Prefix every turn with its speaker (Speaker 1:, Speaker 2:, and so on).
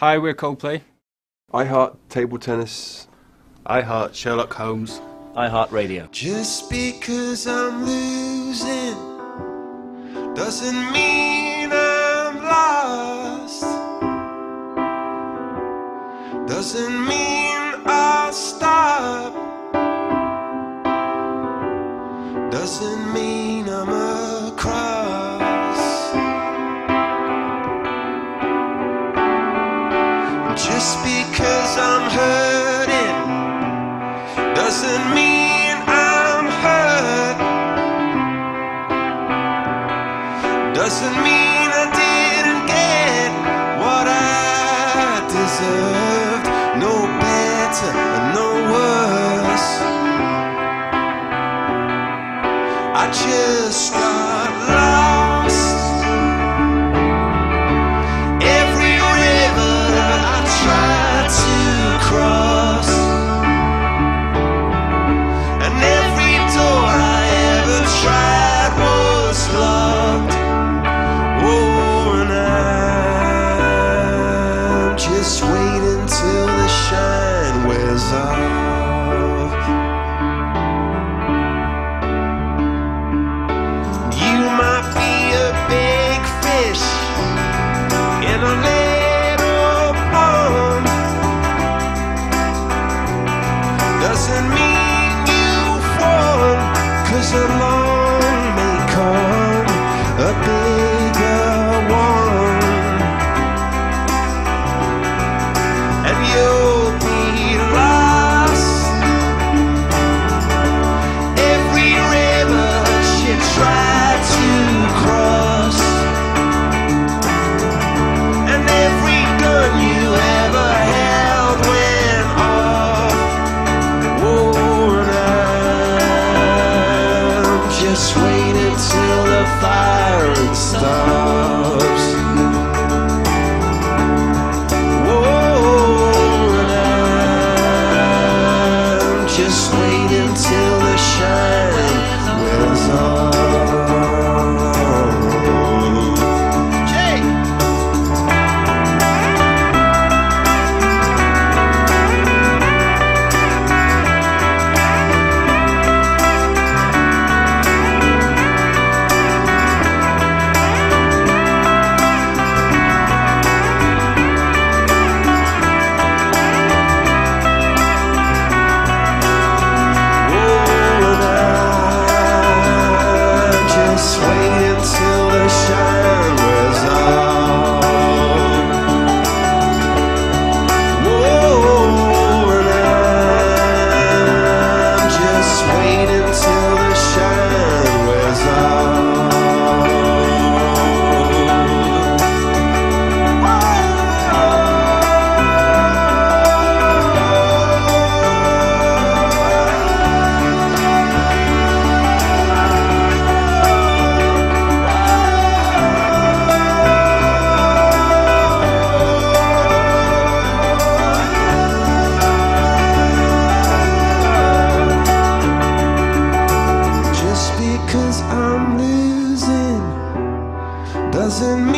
Speaker 1: Hi, we're Coldplay.
Speaker 2: I heart table tennis.
Speaker 3: I heart Sherlock Holmes.
Speaker 4: I heart radio.
Speaker 5: Just because I'm losing doesn't mean I'm lost. Doesn't mean I'll stop. Doesn't mean I'm Just because I'm hurting doesn't mean I'm hurt. Doesn't mean I didn't get what I deserved. No better, no worse. I just got just waiting till the shine wears off. You might be a big fish in a just waited till the fire stopped. doesn't